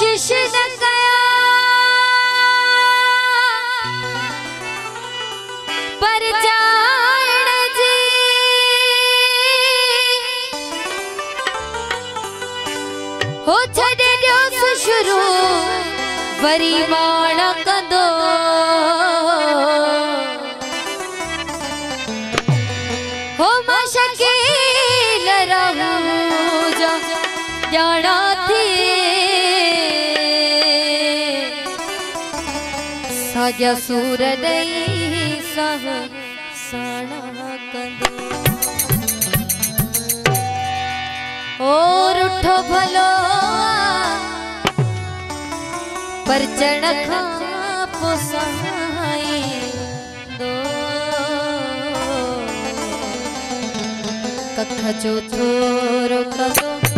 ڪوشش نه ڪيا پر جاڻ جي هو ڇڏي ڏيوس شروع وري ماڻ ڪندو هو مان شڪيل رهون جا ٿي साॻिया सूर ॾेई सह साणा कंदे। ओ रुठो भलो पर चढ़ खां पोइ सहाईंदो कख जो थोरो कंदो